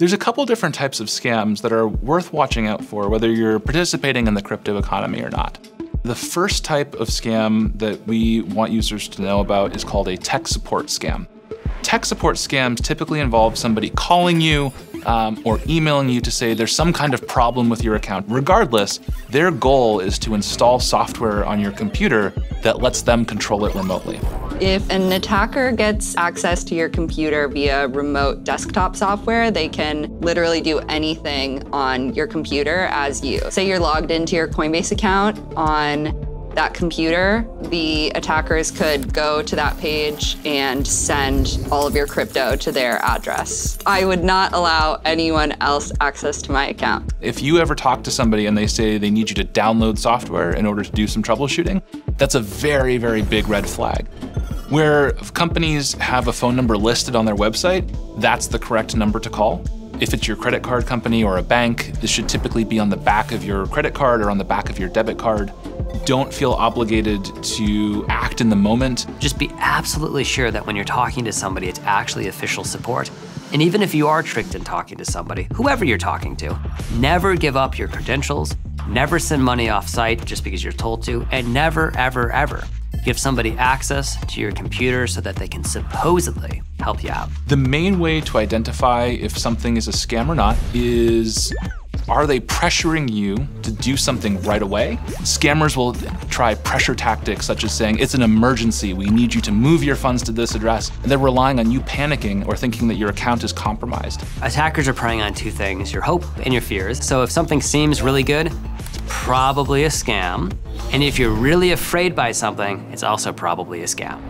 There's a couple different types of scams that are worth watching out for, whether you're participating in the crypto economy or not. The first type of scam that we want users to know about is called a tech support scam. Tech support scams typically involve somebody calling you um, or emailing you to say there's some kind of problem with your account. Regardless, their goal is to install software on your computer that lets them control it remotely. If an attacker gets access to your computer via remote desktop software, they can literally do anything on your computer as you. Say you're logged into your Coinbase account on that computer, the attackers could go to that page and send all of your crypto to their address. I would not allow anyone else access to my account. If you ever talk to somebody and they say they need you to download software in order to do some troubleshooting, that's a very, very big red flag. Where companies have a phone number listed on their website, that's the correct number to call. If it's your credit card company or a bank, this should typically be on the back of your credit card or on the back of your debit card. Don't feel obligated to act in the moment. Just be absolutely sure that when you're talking to somebody, it's actually official support. And even if you are tricked in talking to somebody, whoever you're talking to, never give up your credentials, never send money off site just because you're told to, and never, ever, ever give somebody access to your computer so that they can supposedly help you out. The main way to identify if something is a scam or not is are they pressuring you to do something right away? Scammers will try pressure tactics such as saying, it's an emergency, we need you to move your funds to this address. And they're relying on you panicking or thinking that your account is compromised. Attackers are preying on two things, your hope and your fears. So if something seems really good, it's probably a scam. And if you're really afraid by something, it's also probably a scam.